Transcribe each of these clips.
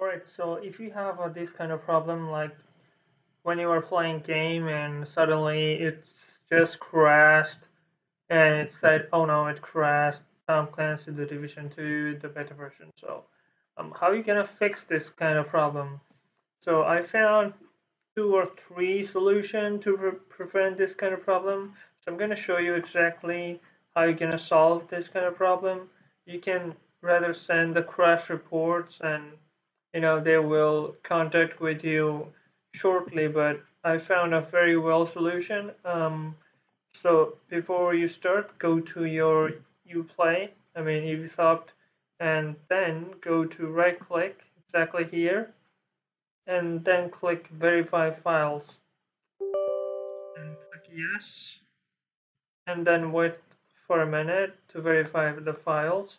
Alright, so if you have uh, this kind of problem, like when you are playing game and suddenly it's just crashed and it said, oh no, it crashed, Tom Clancy The Division 2, the beta version. So um, how are you gonna fix this kind of problem? So I found two or three solutions to pre prevent this kind of problem. So I'm gonna show you exactly how you're gonna solve this kind of problem. You can rather send the crash reports and you know they will contact with you shortly but I found a very well solution. Um, so before you start go to your Uplay I mean Ubisoft and then go to right click exactly here and then click verify files. And click yes. And then wait for a minute to verify the files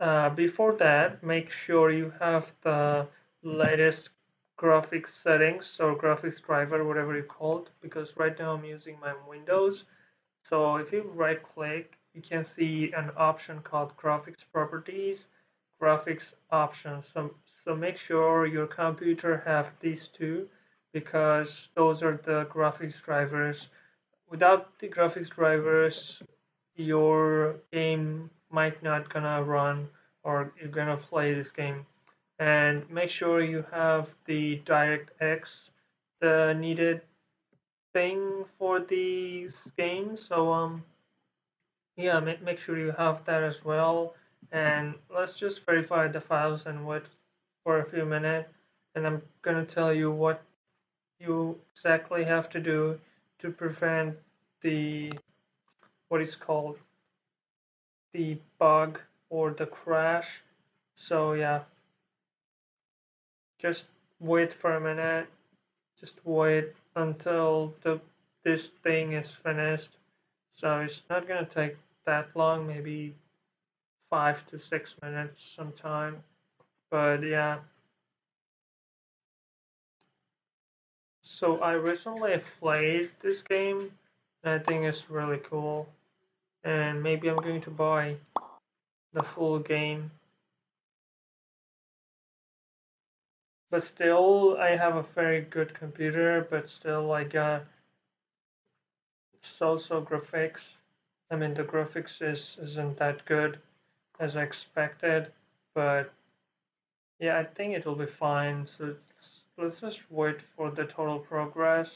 uh, before that, make sure you have the latest graphics settings or graphics driver, whatever you call it, because right now I'm using my Windows. So if you right click, you can see an option called graphics properties, graphics options. So, so make sure your computer have these two because those are the graphics drivers. Without the graphics drivers, your game might not gonna run or you're gonna play this game. And make sure you have the DirectX the needed thing for these games. So um yeah make, make sure you have that as well. And let's just verify the files and wait for a few minutes and I'm gonna tell you what you exactly have to do to prevent the what is called the bug or the crash. So yeah. Just wait for a minute. Just wait until the this thing is finished. So it's not gonna take that long maybe five to six minutes sometime. But yeah. So I recently played this game and I think it's really cool and maybe I'm going to buy the full game. But still, I have a very good computer, but still I got so-so graphics. I mean, the graphics is, isn't that good as I expected, but yeah, I think it'll be fine. So let's just wait for the total progress.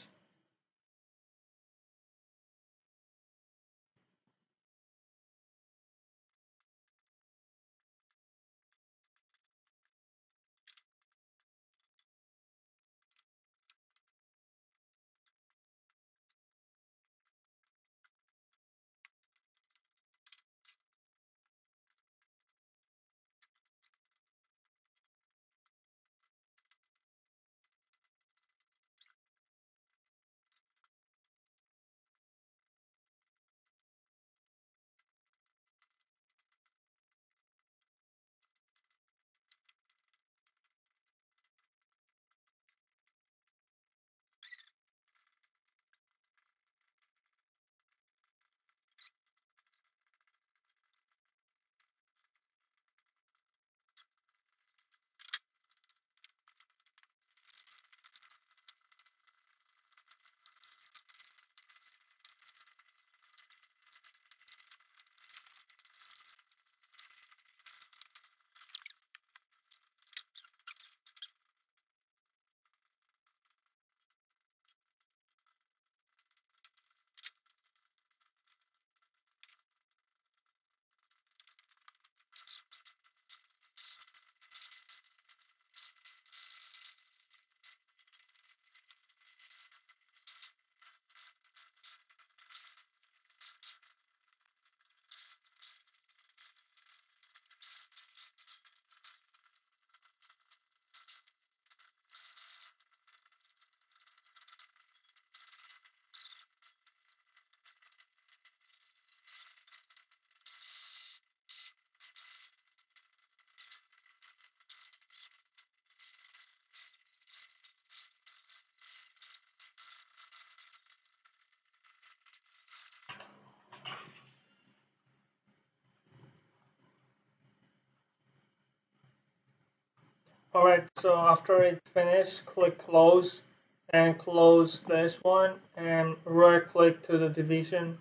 Alright, so after it finished, click close and close this one and right click to the division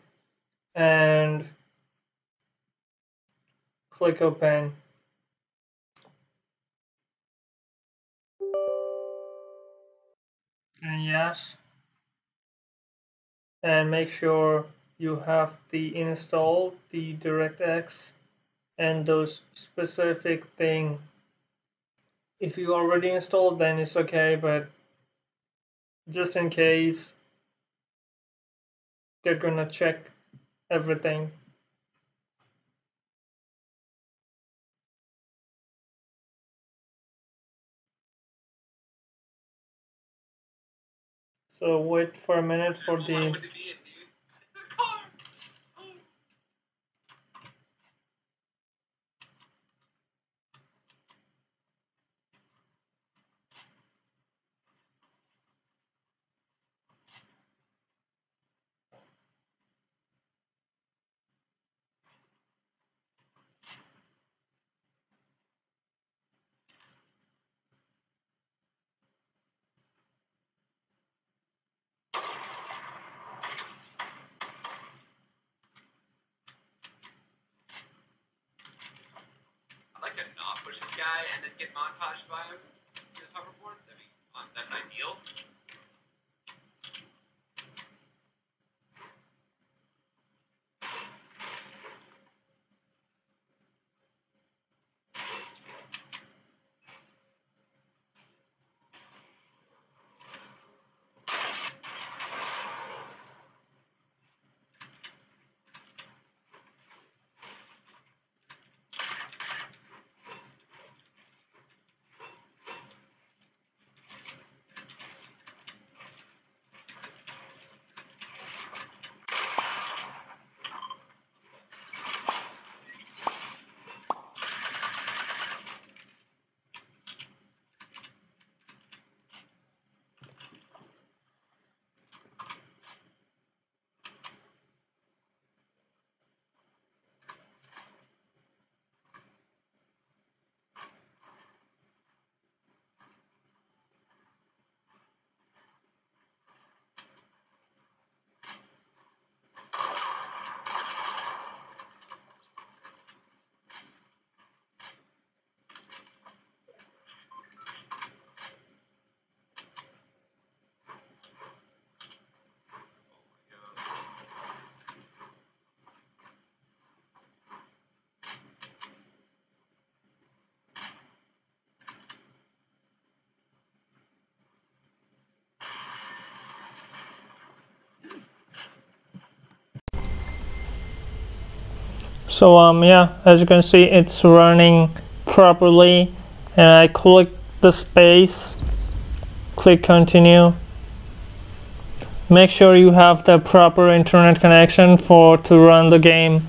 and click open. And yes. And make sure you have the install, the DirectX, and those specific thing if you already installed then it's okay but just in case they're gonna check everything. So wait for a minute for the and then get montaged by him in his hoverboard? I mean, that's ideal. So um yeah as you can see it's running properly. And I click the space click continue. Make sure you have the proper internet connection for to run the game.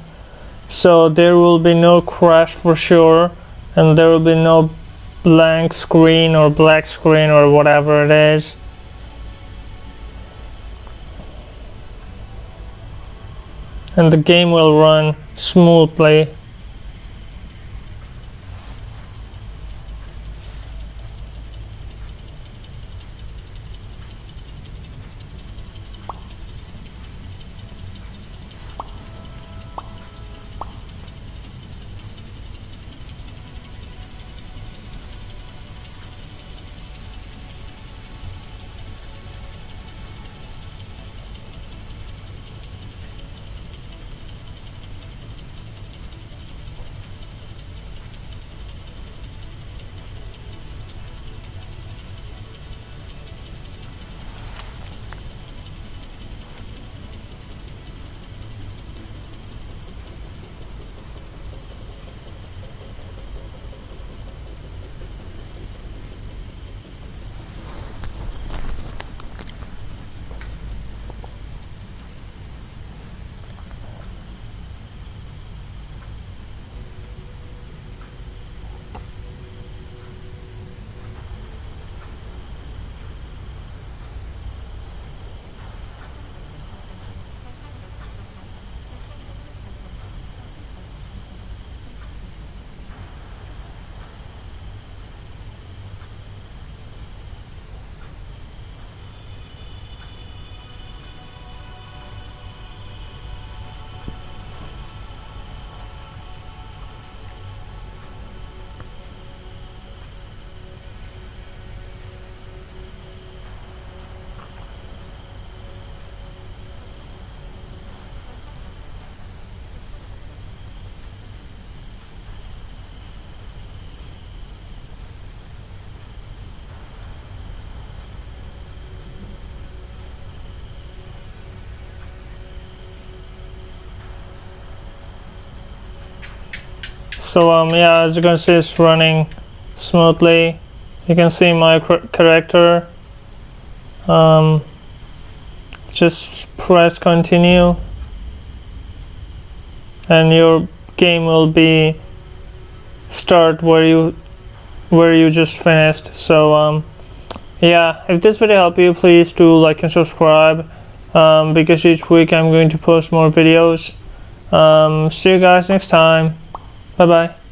So there will be no crash for sure and there will be no blank screen or black screen or whatever it is. And the game will run smoothly so um yeah as you can see it's running smoothly. You can see my character. Um, just press continue. And your game will be start where you where you just finished. So um, yeah if this video helped you please do like and subscribe. Um, because each week I'm going to post more videos. Um, see you guys next time 拜拜。